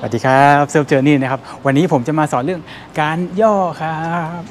สวัสดีครับเซิร์ฟเจอร์นี่นะครับ วันนี้ผมจะมาสอนเรื่องการย่อครับ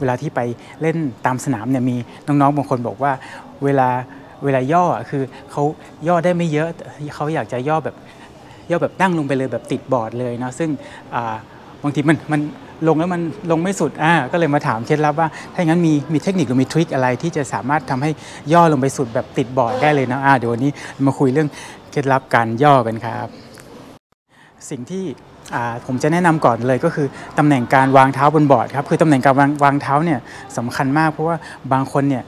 เวลาที่ไปเล่นตามสนามเนี่ยมีน้องๆบางคนบอกว่าเวลาเวลาย่ออะคือเขาย่อได้ไม่เยอะเขาอยากจะย่อแบบย่อแบบนั่งลงไปเลยแบบติดบอร์ดเลยเนาะซึ่งาบางทีมันมันลงแล้วมันลงไม่สุดอ่าก็เลยมาถามเคล็ดลับว่า ถ้าอย่างนั้นมีมีเทคนิคหรือมีทริคอะไรที่จะสามารถทำให้ย่อลงไปสุดแบบติดบอร์ดได้เลยนะอ่าเดี๋ยววันนี้มาคุยเรื่องเคล็ดลับการย่อกันครับ สิ่งที่ ผมจะแนะนำก่อนเลยก็คือตำแหน่งการวางเท้าบนบอร์ดครับคือตำแหน่งการวางวางเท้าเนี่ยสำคัญมากเพราะว่าบางคนเนี่ย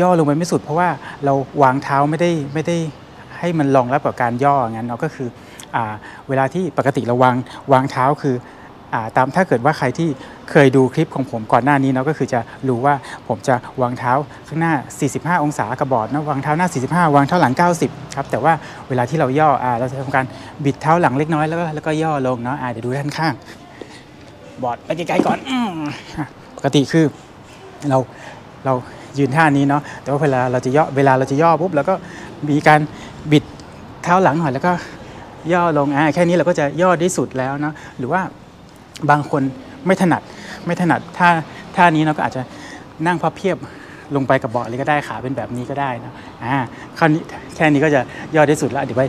ย่อลงไปไม่สุด เพราะว่าเราวางเท้าไม่ได้ไม่ได้ให้มันรองรับกับการย่องั้นเนาะก็คืออเวลาที่ปกติเราวางวางเท้าคือ ตามถ้าเกิดว่าใครที่เคยดูคลิปของผมก่อนหน้านี้เนาะก็คือจะรู้ว่าผมจะวางเท้าข้างหน้า 45 องศากับบอร์ดนะวางเท้าหน้า 45 วางเท้าหลัง 90 ครับ แต่ว่าเวลาที่เราย่ออเราจะทำการบิดเท้าหลังเล็กน้อยแล้วก็แล้วก็ย่อลงเนาะอ่าเดี๋ยวดูด้านข้าง บอร์ดไปไกลๆก่อนอปกติคือเราเรายืนท่านี้เนาะแต่ว่าเวลาเราจะย่อเวลาเราจะย่อปุ๊บเราก็มีการบิดเท้าหลังหน่อยแล้วก็ย่อลงอ่าแค่นี้เราก็จะย่อได้สุดแล้วเนาะหรือว่า บางคนไม่ถนัดไม่ถนัดท่าท่านี้เราก็อาจจะนั่งพับเพียบลงไปกับเบาะเลยก็ได้ขาเป็นแบบนี้ก็ได้นะอ่าคราวนี้แค่นี้ก็จะย่อได้สุดแล้วเดี๋ยวไป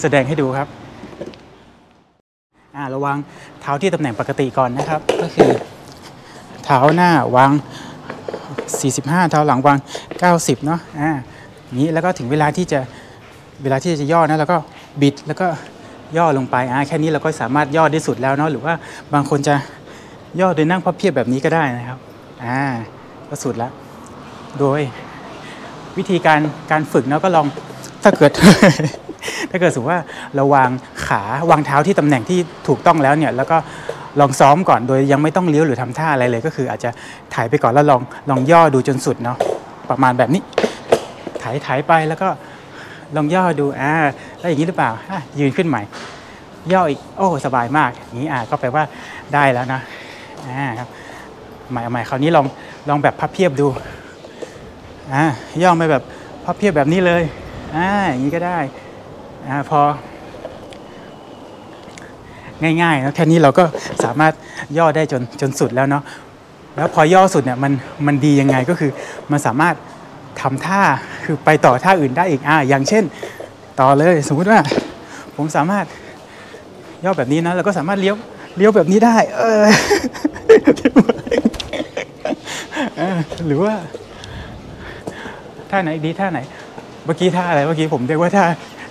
แสดงให้ดูครับอ่าระวังเท้าที่ตำแหน่งปกติก่อนนะครับ ก็คือเท้าหน้าวาง 45 เท้าหลังวาง 90 เนาะอ่านี้แล้วก็ถึงเวลาที่จะเวลาที่จะย่อนะแล้วก็บิดแล้วก็ ย่อลงไปอ่าแค่นี้เราก็สามารถย่อได้สุดแล้วเนาะหรือว่าบางคนจะย่อโดยนั่งพับเพียบแบบนี้ก็ได้นะครับอ่าก็สุดล้วโดยวิธีการการฝึกเนาะก็ลองถ้าเกิด ถ้าเกิดสมมติว่าเราวางขาวางเท้าที่ตำแหน่งที่ถูกต้องแล้วเนี่ยแล้วก็ลองซ้อมก่อนโดยยังไม่ต้องเลี้ยวหรือทำท่าอะไรเลย ก็คืออาจจะถ่ายไปก่อนแล้วลองลองย่อดูจนสุดเนาะประมาณแบบนี้ถ่ายถ่ายไปแล้วก็ลองย่อดูอ่า แล้วอย่างนี้หรือเปล่าอะยืนขึ้นใหม่ ย่ออีกโอ้สบายมากอย่างนี้อ่าก็แปลว่าได้แล้วนะอ่าครับใหม่ใหม่คราวนี้ลองลองแบบพับเพียบดูอ่าย่อไปแบบพับเพียบแบบนี้เลยอ่าอย่างนี้ก็ได้อ่าพอ ง่ายๆนะแค่นี้เราก็สามารถย่อได้จนจนสุดแล้วเนาะแล้วพอย่อสุดเนี่ยมันมันดียังไงก็คือมันสามารถทำท่าคือไปต่อท่าอื่นได้อีกอ่าอย่างเช่น ต่อเลยสมมุติว่าผมสามารถย่อแบบนี้นะแล้วก็สามารถเลี้ยวเลี้ยวแบบนี้ได้ เออหรือว่าท่าไหนดีท่าไหน เมื่อกี้ท่าอะไรเมื่อกี้ผมเรียกว่าท่า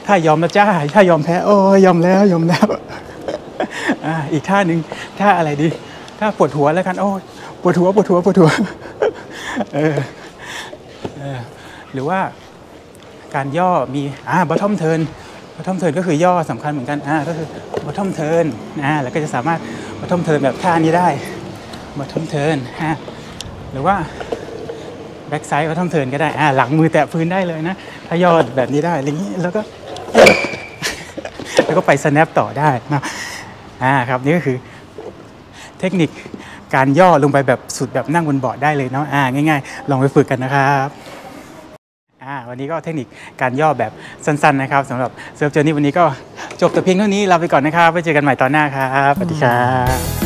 ท่ายอมแล้วจ้าท่ายอมแพ้โอ้ยอมแล้วยอมแล้วอ่าอีกท่าหนึ่งท่าอะไรดีท่าปวดหัวแล้วกันโอ้ยปวดหัวปวดหัวปวดหัวเออหรือว่า การย่อมีอ่า bottom turn bottom turn ก็คือย่อสำคัญเหมือนกันอ่าก็คือ bottom turn อ่าแล้วก็จะสามารถ bottom turn แบบท่านี้ได้ bottom turn ฮะหรือว่า backside bottom turn ก็ได้อ่าหลังมือแตะพื้นได้เลยนะ ถ้าย่อแบบนี้ได้อะไรอย่างนี้แล้วก็ แล้วก็ไป snap ต่อได้นะอ่าครับนี่ก็คือเทคนิคการย่อลงไปแบบสุดแบบนั่งบนเบาะได้เลยเนาะอ่าง่าย ๆ ลองไปฝึกกันนะครับ วันนี้ก็เทคนิคการย่อแบบสั้นๆนะครับสำหรับ Surf Journey วันนี้ก็จบแต่เพียงเท่านี้ลาไปก่อนนะครับไว้เจอกันใหม่ตอนหน้าครับสวัสดีครับ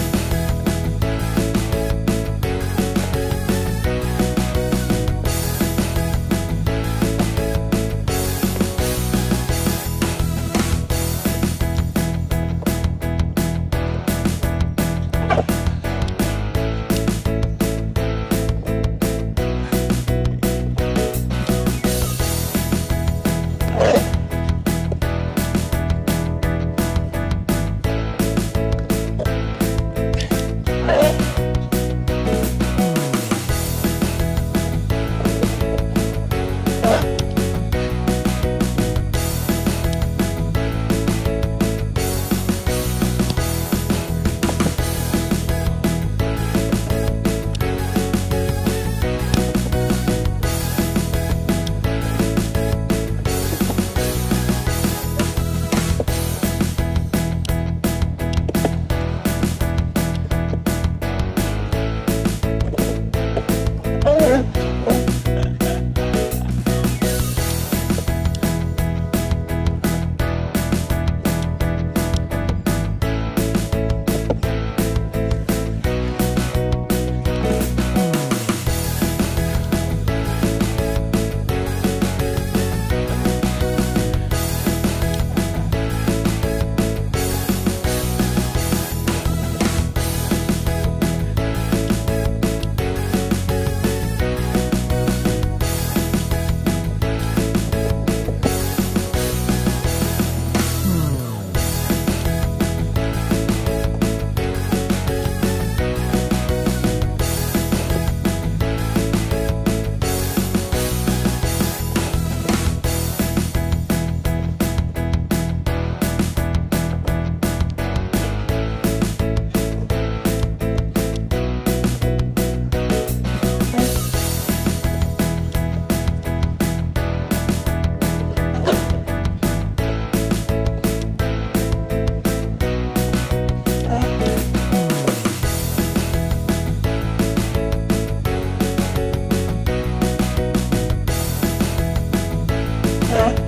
Yeah.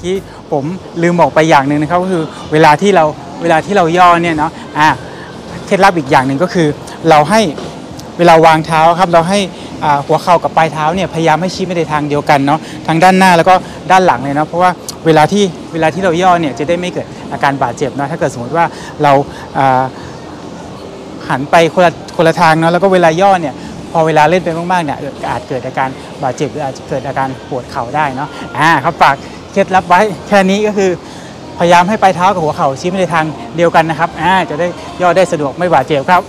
อกี้ผมลืมบอกไปอย่างหนึ่งนะครับก็คือเวลาที่เราเวลาที่เราย่อเนี่ยเนาะอ่าเคล็ดลับอีกอย่างหนึ่งก็คือ เราให้เวลาวางเท้าครับเราให้อ่าหัวเข่ากับปลายเท้าเนี่ยพยายามให้ชี้ไปในทางเดียวกันเนาะทั้งด้านหน้าแล้วก็ด้านหลังเลยเนาะเพราะว่าเวลาที่เวลาที่เราย่อเนี่ยจะได้ไม่เกิดอาการบาดเจ็บเนาะถ้าเกิดสมมติว่าเราหันไปคนละคนละทางเนาะแล้วก็เวลาย่อเนี่ยพอเวลาเล่นไปมากๆเนี่ยเอ่ออาจเกิดอาการบาดเจ็บหรืออาจจะเกิดอาการปวดเข่าได้เนาะอ่าครับฝาก เคล็ดลับไว้แค่นี้ก็คือ พยายามให้ปลายเท้ากับหัวเข่าชี้ไปในทางเดียวกันนะครับอ่าจะได้ย่อได้สะดวกไม่บาดเจ็บครับ